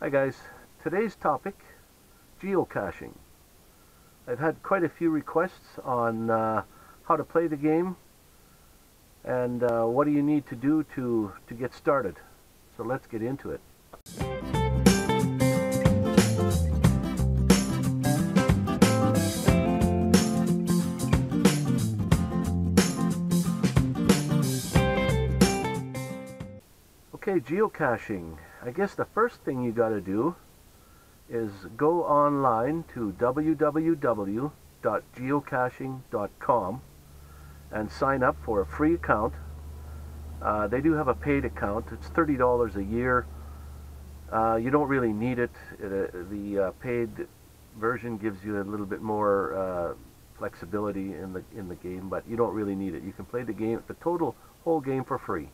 Hi guys, today's topic, geocaching. I've had quite a few requests on uh, how to play the game and uh, what do you need to do to, to get started. So let's get into it. Okay, geocaching. I guess the first thing you got to do is go online to www.geocaching.com and sign up for a free account. Uh, they do have a paid account. It's $30 a year. Uh, you don't really need it. uh, the uh, paid version gives you a little bit more uh, flexibility in the in the game, but you don't really need it. You can play the game, the total whole game for free.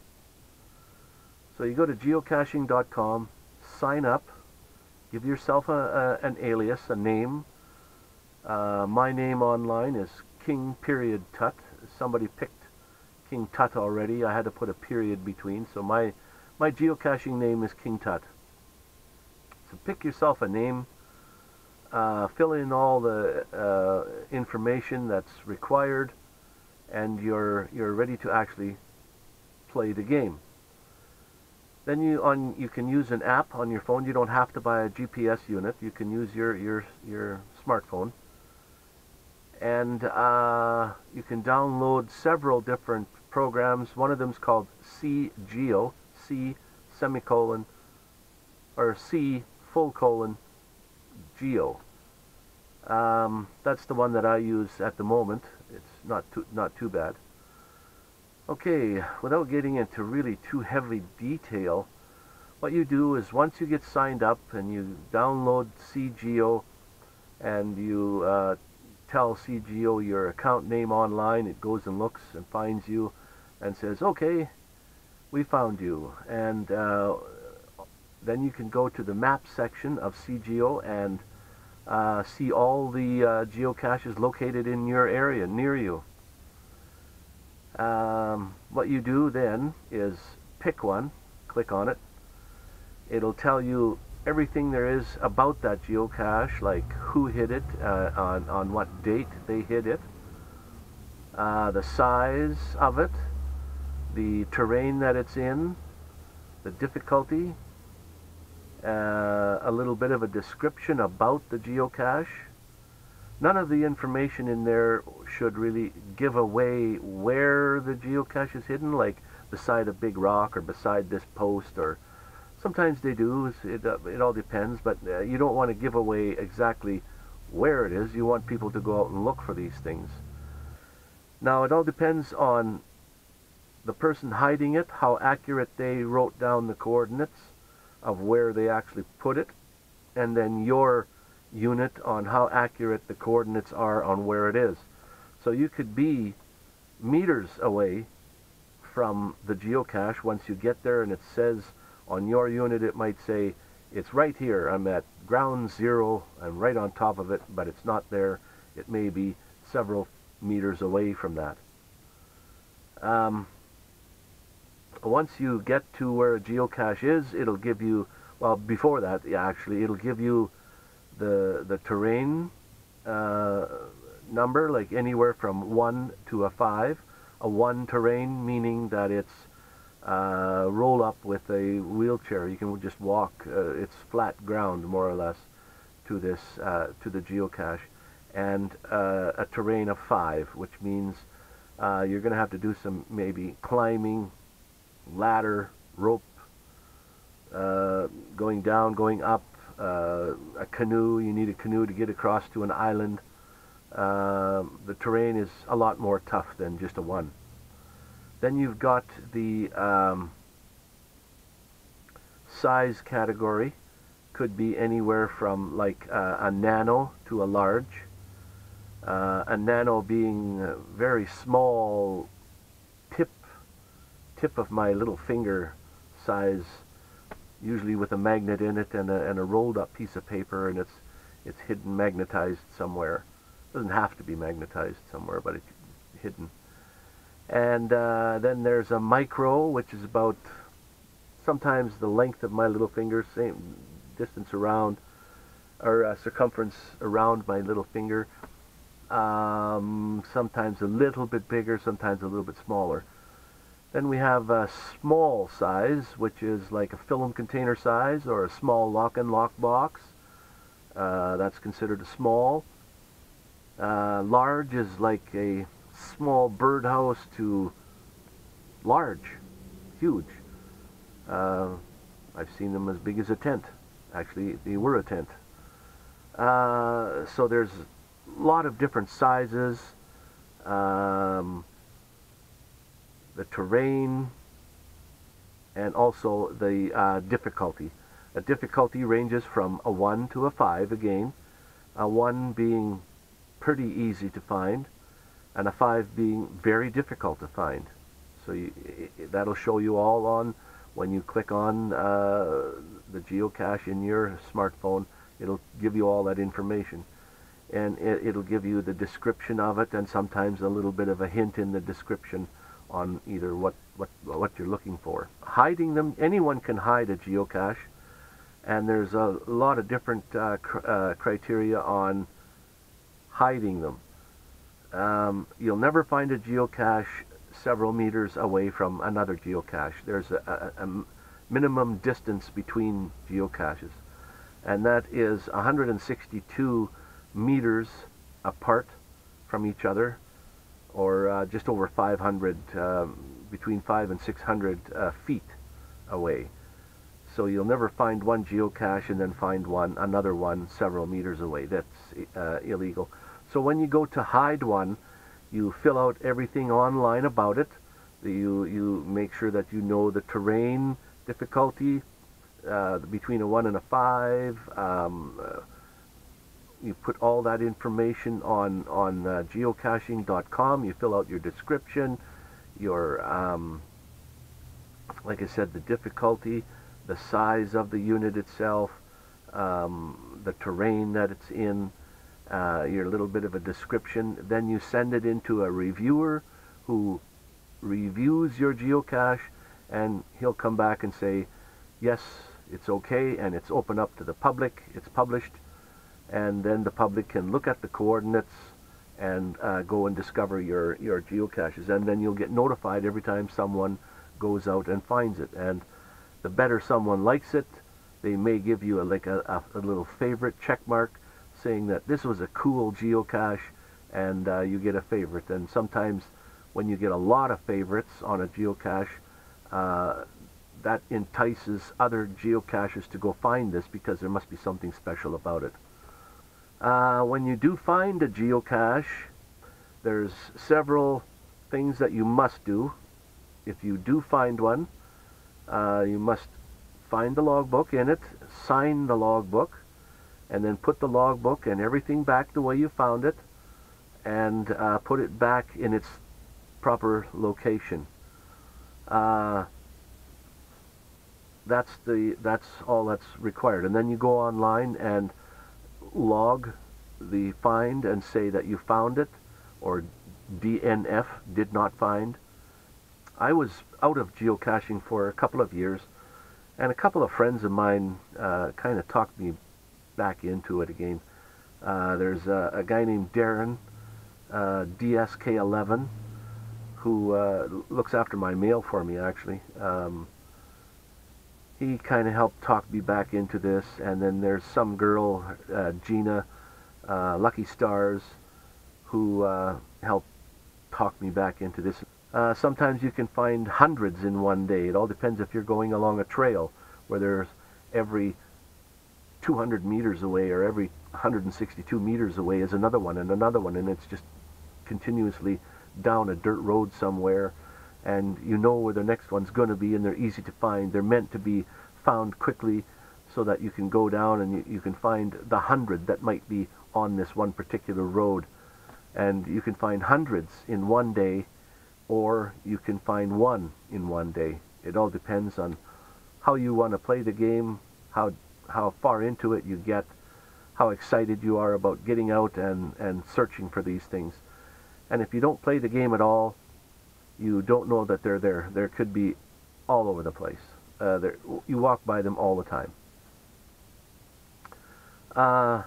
So you go to geocaching.com, sign up, give yourself a, a, an alias, a name. Uh, my name online is King Period Tut. Somebody picked King Tut already. I had to put a period between, so my my geocaching name is King Tut. So pick yourself a name, uh, fill in all the uh, information that's required, and you're you're ready to actually play the game. Then you on you can use an app on your phone. You don't have to buy a GPS unit. You can use your your your smartphone, and uh, you can download several different programs. One of them is called CGeo, C semicolon, or C full colon Geo. Um, that's the one that I use at the moment. It's not too not too bad. Okay, without getting into really too heavy detail, what you do is once you get signed up and you download CGeo and you uh, tell CGeo your account name online, it goes and looks and finds you and says, okay, we found you. And uh, then you can go to the map section of CGeo and uh, see all the uh, geocaches located in your area, near you. Um, what you do then is pick one, click on it. It'll tell you everything there is about that geocache, like who hit it, uh, on, on what date they hit it, uh, the size of it, the terrain that it's in, the difficulty, uh, a little bit of a description about the geocache, none of the information in there should really give away where the geocache is hidden, like beside a big rock or beside this post, or sometimes they do. It, uh, it all depends, but uh, you don't want to give away exactly where it is. You want people to go out and look for these things. Now, it all depends on the person hiding it, how accurate they wrote down the coordinates of where they actually put it, and then your unit on how accurate the coordinates are on where it is. So you could be meters away from the geocache. Once you get there and it says on your unit it might say it's right here. I'm at ground zero. I'm right on top of it but it's not there. It may be several meters away from that. Um, once you get to where a geocache is it'll give you well before that actually it'll give you the the terrain uh, number, like anywhere from one to a five. A one terrain meaning that it's uh, roll up with a wheelchair. You can just walk. Uh, it's flat ground more or less to this uh, to the geocache, and uh, a terrain of five, which means uh, you're going to have to do some maybe climbing, ladder, rope, going down, going up, uh, a canoe. You need a canoe to get across to an island. Uh, the terrain is a lot more tough than just a one. Then you've got the um, size category. Could be anywhere from like uh, a nano to a large. Uh, a nano being a very small tip, tip of my little finger size usually with a magnet in it and a, and a rolled up piece of paper and it's it's hidden magnetized somewhere it doesn't have to be magnetized somewhere but it's hidden and uh, then there's a micro which is about sometimes the length of my little finger same distance around, or uh, circumference around my little finger. Um, sometimes a little bit bigger, sometimes a little bit smaller. Then we have a small size, which is like a film container size or a small lock and lock box. Uh, that's considered a small. Uh, large is like a small birdhouse to large, huge. Uh, I've seen them as big as a tent. Actually, they were a tent. Uh, so there's a lot of different sizes. Um, the terrain, and also the uh, difficulty. A difficulty ranges from a 1 to a 5 again, a 1 being pretty easy to find, and a 5 being very difficult to find. So you, that'll show you all on when you click on uh, the geocache in your smartphone. It'll give you all that information. And it, will give you the description of it and sometimes a little bit of a hint in the description on either what, what, what you're looking for. Hiding them, anyone can hide a geocache. And there's a lot of different uh, cr uh, criteria on hiding them. Um, you'll never find a geocache several meters away from another geocache. There's a, a, a minimum distance between geocaches, and that is 162 meters apart from each other, or uh, just over 500, um, between 5 and 600 uh, feet away. So you'll never find one geocache and then find one, another one several meters away. That's uh, illegal. So when you go to hide one, you fill out everything online about it. You, you make sure that you know the terrain difficulty uh, between a 1 and a 5. Um, uh, you put all that information on, on uh, geocaching.com. You fill out your description, your, um, like I said, the difficulty, the size of the unit itself, um, the terrain that it's in, uh, your little bit of a description. Then you send it into a reviewer who reviews your geocache and he'll come back and say, yes, it's okay and it's open up to the public, it's published, and then the public can look at the coordinates and uh, go and discover your, your geocaches. And then you'll get notified every time someone goes out and finds it. And the better someone likes it, they may give you a, like a, a, a little favorite check mark saying that this was a cool geocache and uh, you get a favorite. And sometimes when you get a lot of favorites on a geocache, uh, that entices other geocaches to go find this because there must be something special about it. Uh, when you do find a geocache, there's several things that you must do. If you do find one, uh, you must find the logbook in it, sign the logbook, and then put the logbook and everything back the way you found it and uh, put it back in its proper location. Uh, that's the that's all that's required and then you go online and log the find and say that you found it or DNF did not find I was out of geocaching for a couple of years and a couple of friends of mine uh, kind of talked me back into it again. Uh, there's a, a, guy named Darren, uh, DSK11, who uh, looks after my mail for me, actually. Um, he kind of helped talk me back into this, and then there's some girl, uh, Gina, uh, Lucky Stars, who uh, helped talk me back into this. sometimes you can find hundreds in one day. It all depends if you're going along a trail where there's every 200 meters away or every 162 meters away is another one and another one and it's just continuously down a dirt road somewhere and you know where the next one's going to be and they're easy to find. They're meant to be found quickly so that you can go down and you, you can find the hundred that might be on this one particular road. And you can find hundreds in one day or you can find one in one day. It all depends on how you want to play the game, how how far into it you get, how excited you are about getting out and, and searching for these things. And if you don't play the game at all, you don't know that they're there. There could be all over the place. Uh, you walk by them all the time. Uh,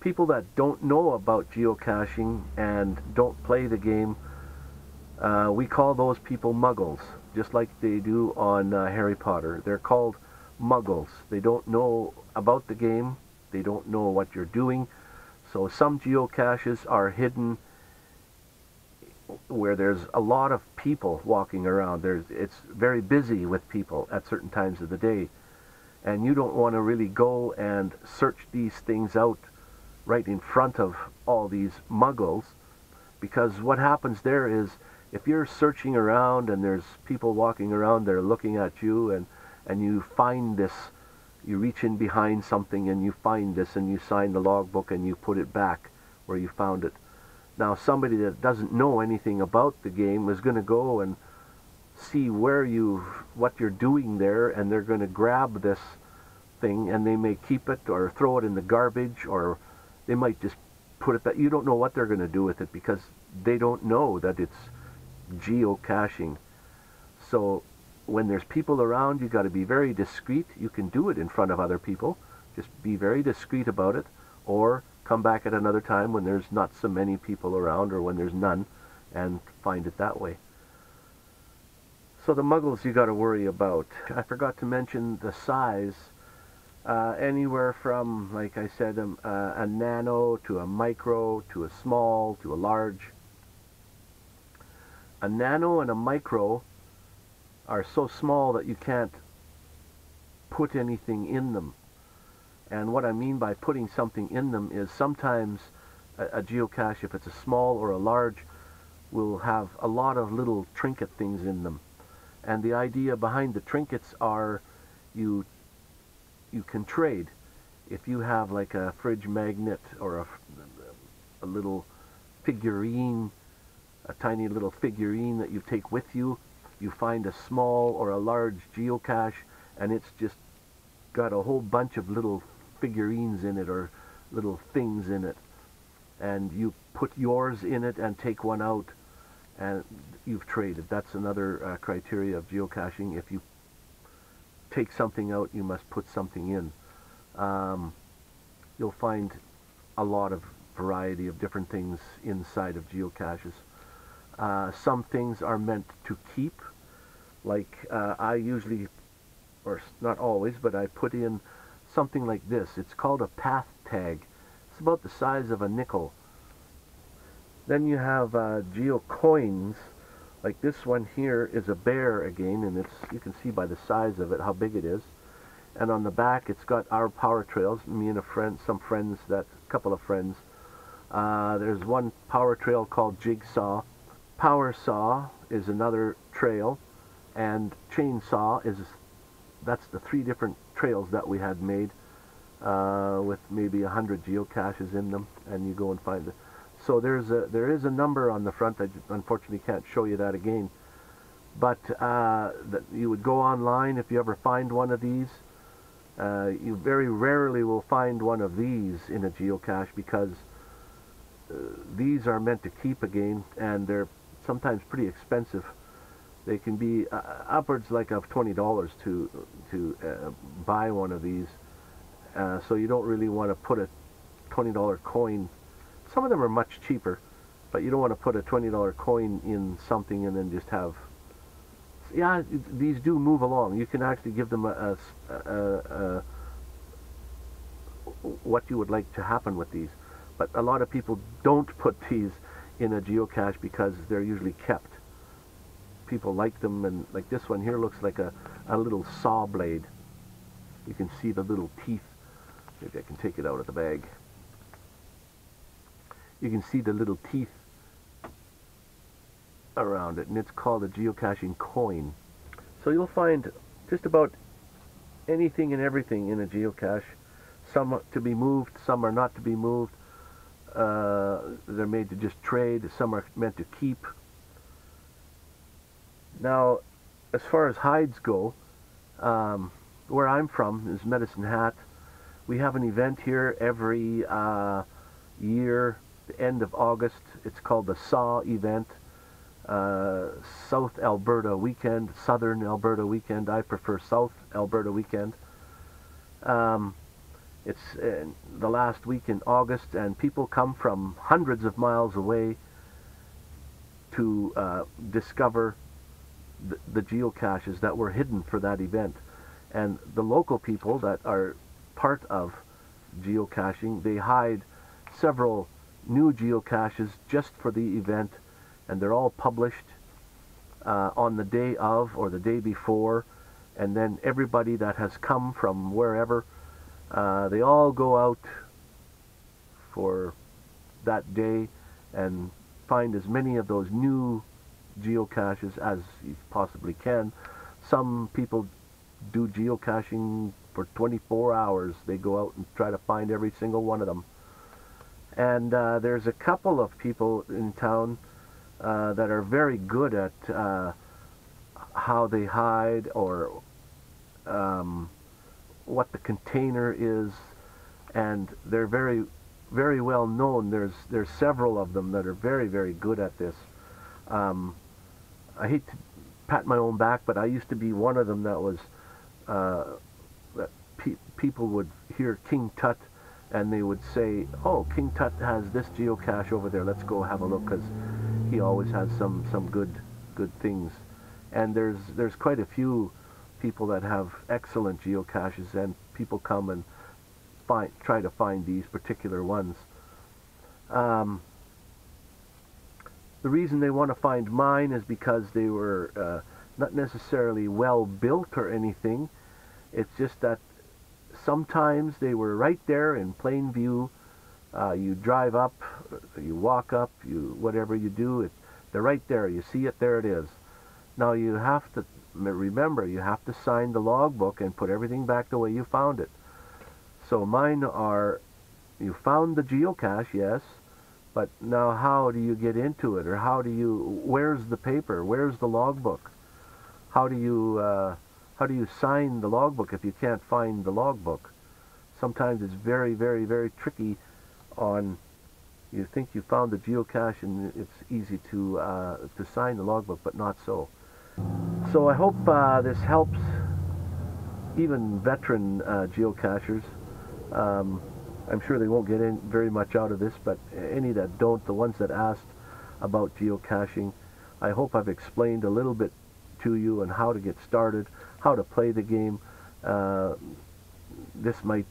people that don't know about geocaching and don't play the game, uh, we call those people muggles, just like they do on uh, Harry Potter. They're called muggles. They don't know about the game. They don't know what you're doing. So some geocaches are hidden where there's a lot of people walking around. There's, it's very busy with people at certain times of the day. And you don't want to really go and search these things out right in front of all these muggles because what happens there is if you're searching around and there's people walking around they're looking at you and, and you find this, you reach in behind something and you find this and you sign the logbook and you put it back where you found it now somebody that doesn't know anything about the game is going to go and see where you, what you're doing there, and they're going to grab this thing and they may keep it or throw it in the garbage or they might just put it that you don't know what they're going to do with it because they don't know that it's geocaching. So when there's people around, you've got to be very discreet. You can do it in front of other people. Just be very discreet about it or come back at another time when there's not so many people around or when there's none and find it that way. So the muggles you got to worry about. I forgot to mention the size. Uh, anywhere from, like I said, um, uh, a nano to a micro to a small to a large. A nano and a micro are so small that you can't put anything in them. And what I mean by putting something in them is sometimes a, a, geocache, if it's a small or a large, will have a lot of little trinket things in them. And the idea behind the trinkets are you you can trade. If you have like a fridge magnet or a, a little figurine, a tiny little figurine that you take with you, you find a small or a large geocache and it's just got a whole bunch of little figurines in it or little things in it and you put yours in it and take one out and you've traded. That's another uh, criteria of geocaching. If you take something out, you must put something in. Um, you'll find a lot of variety of different things inside of geocaches. Uh, some things are meant to keep, like uh, I usually, or not always, but I put in something like this. It's called a path tag. It's about the size of a nickel. Then you have uh, geocoins. Like this one here is a bear again, and it's you can see by the size of it how big it is. And on the back, it's got our power trails. Me and a friend, some friends, that couple of friends. Uh, there's one power trail called Jigsaw. Power Saw is another trail, and Chainsaw is that's the three different trails that we had made uh, with maybe a hundred geocaches in them, and you go and find it. So there's a there is a number on the front. I unfortunately can't show you that again, but uh, that you would go online if you ever find one of these. Uh, you very rarely will find one of these in a geocache because uh, these are meant to keep again, and they're sometimes pretty expensive they can be uh, upwards like of twenty dollars to to uh, buy one of these. Uh, so you don't really want to put a twenty dollar coin. Some of them are much cheaper, but you don't want to put a twenty dollar coin in something and then just have. Yeah, these do move along. You can actually give them a, a, a, a what you would like to happen with these. But a lot of people don't put these in a geocache because they're usually kept people like them and like this one here looks like a, a little saw blade. You can see the little teeth. Maybe I can take it out of the bag. You can see the little teeth around it and it's called a geocaching coin. So you'll find just about anything and everything in a geocache. Some to be moved some are not to be moved. Uh, they're made to just trade some are meant to keep now, as far as hides go, um, where I'm from is Medicine Hat. We have an event here every uh, year, the end of August. It's called the SAW event. Uh, South Alberta weekend, Southern Alberta weekend. I prefer South Alberta weekend. Um, It's uh, the last week in August, and people come from hundreds of miles away to uh, discover the, the geocaches that were hidden for that event. And the local people that are part of geocaching, they hide several new geocaches just for the event, and they're all published uh, on the day of or the day before, and then everybody that has come from wherever, uh, they all go out for that day and find as many of those new geocaches as you possibly can. Some people do geocaching for 24 hours. They go out and try to find every single one of them. And uh, there's a couple of people in town uh, that are very good at uh, how they hide or um, what the container is, and they're very, very well known. There's there's several of them that are very very good at this. Um, I hate to pat my own back, but I used to be one of them that was uh, that pe people would hear King Tut and they would say, "Oh, King Tut has this geocache over there. Let's go have a look," because he always has some some good good things. And there's there's quite a few people that have excellent geocaches, and people come and find try to find these particular ones. Um, the reason they want to find mine is because they were uh, not necessarily well built or anything. It's just that sometimes they were right there in plain view. Uh, you drive up, you walk up, you whatever you do, it, they're right there. You see it, there it is. Now you have to remember, you have to sign the logbook and put everything back the way you found it. So mine are, you found the geocache, yes, but now how do you get into it? Or how do you, where's the paper? Where's the logbook? How do you, uh, how do you sign the logbook if you can't find the logbook? Sometimes it's very, very, very tricky on, you think you found the geocache and it's easy to, uh, to sign the logbook, but not so. So I hope uh, this helps even veteran uh, geocachers. Um, I'm sure they won't get in very much out of this, but any that don't, the ones that asked about geocaching, I hope I've explained a little bit to you on how to get started, how to play the game. Uh, this might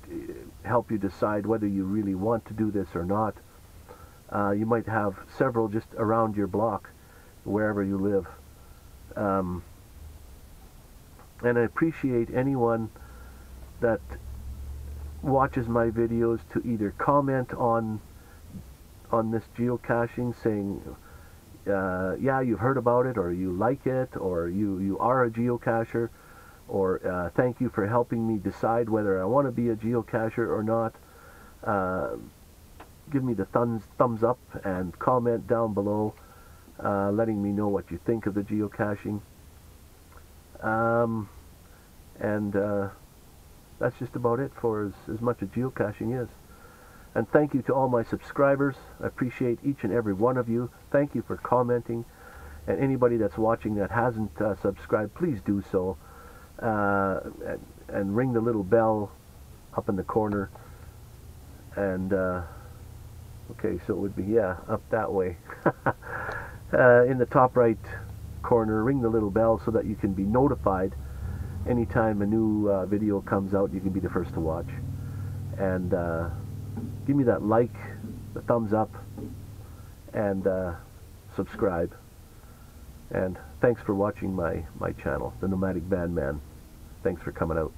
help you decide whether you really want to do this or not. Uh, you might have several just around your block, wherever you live. Um, and I appreciate anyone that watches my videos to either comment on on this geocaching saying uh, yeah you've heard about it or you like it or you you are a geocacher or uh, thank you for helping me decide whether I want to be a geocacher or not. Uh, give me the thumbs thumbs up and comment down below uh, letting me know what you think of the geocaching. Um, and uh, that's just about it for as, as much as geocaching is. And thank you to all my subscribers. I appreciate each and every one of you. Thank you for commenting. And anybody that's watching that hasn't uh, subscribed, please do so. Uh, and, and, ring the little bell up in the corner. And, uh, okay, so it would be, yeah, up that way. Uh, in the top right corner, ring the little bell so that you can be notified anytime a new uh, video comes out, you can be the first to watch. And uh, give me that like, the thumbs up, and uh, subscribe. And thanks for watching my, my channel, The Nomadic Van Man. Thanks for coming out.